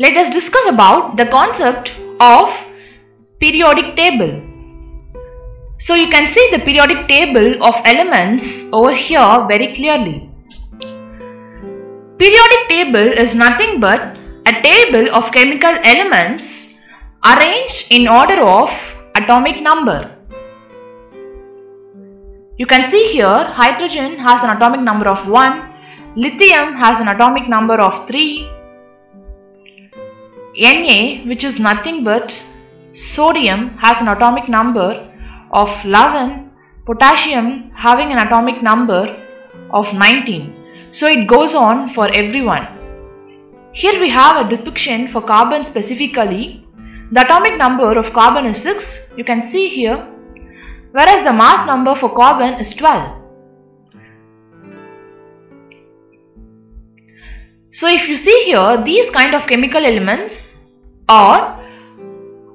let us discuss about the concept of periodic table. So you can see the periodic table of elements over here very clearly. Periodic table is nothing but a table of chemical elements arranged in order of atomic number. You can see here hydrogen has an atomic number of 1, lithium has an atomic number of 3, Na which is nothing but sodium has an atomic number of 11, potassium having an atomic number of 19. So it goes on for everyone. Here we have a depiction for carbon specifically. The atomic number of carbon is 6, you can see here, whereas the mass number for carbon is 12. So if you see here, these kind of chemical elements are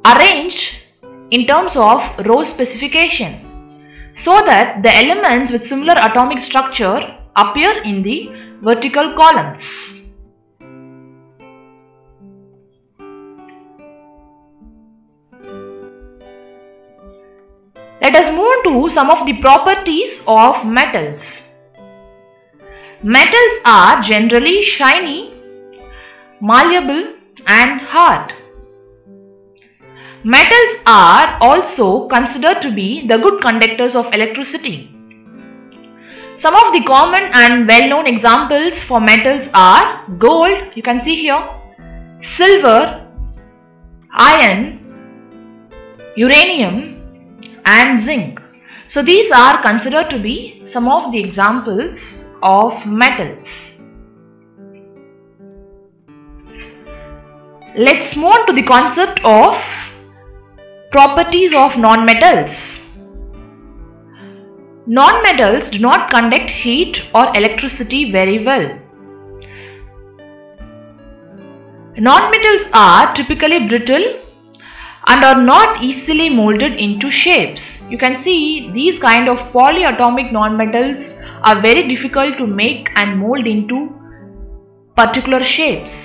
arranged in terms of row specification so that the elements with similar atomic structure appear in the vertical columns. Let us move to some of the properties of metals. Metals are generally shiny, malleable and hard. Metals are also considered to be the good conductors of electricity. Some of the common and well-known examples for metals are gold, you can see here, silver, iron, uranium and zinc. So these are considered to be some of the examples of metals. Let's move on to the concept of Properties of nonmetals Nonmetals do not conduct heat or electricity very well. Nonmetals are typically brittle and are not easily molded into shapes. You can see these kind of polyatomic nonmetals are very difficult to make and mold into particular shapes.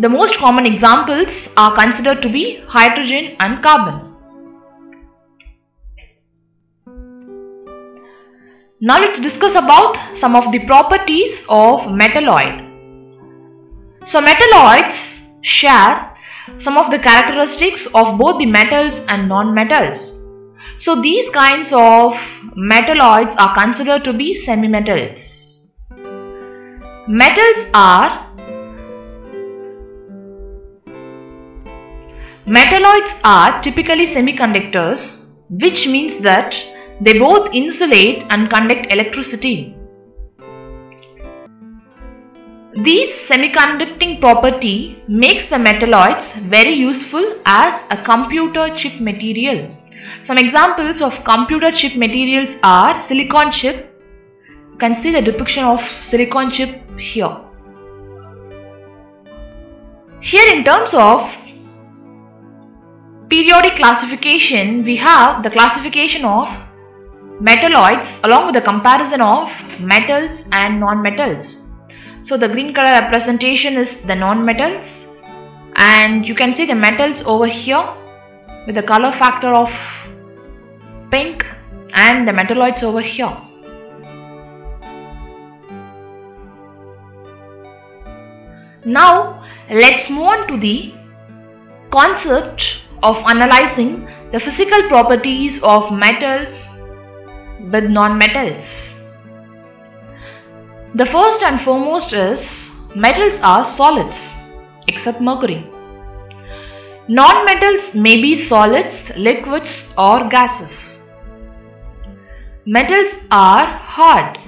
The most common examples are considered to be hydrogen and carbon. Now let's discuss about some of the properties of metalloid. So metalloids share some of the characteristics of both the metals and non-metals. So these kinds of metalloids are considered to be semi-metals. Metals are Metalloids are typically semiconductors which means that they both insulate and conduct electricity. This semiconducting property makes the metalloids very useful as a computer chip material. Some examples of computer chip materials are silicon chip. You can see the depiction of silicon chip here. Here in terms of periodic classification, we have the classification of metalloids along with the comparison of metals and non-metals. So the green color representation is the non-metals and you can see the metals over here with the color factor of pink and the metalloids over here. Now let's move on to the concept of analyzing the physical properties of metals with non-metals. The first and foremost is metals are solids except mercury. Non-metals may be solids, liquids or gases. Metals are hard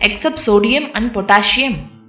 except sodium and potassium.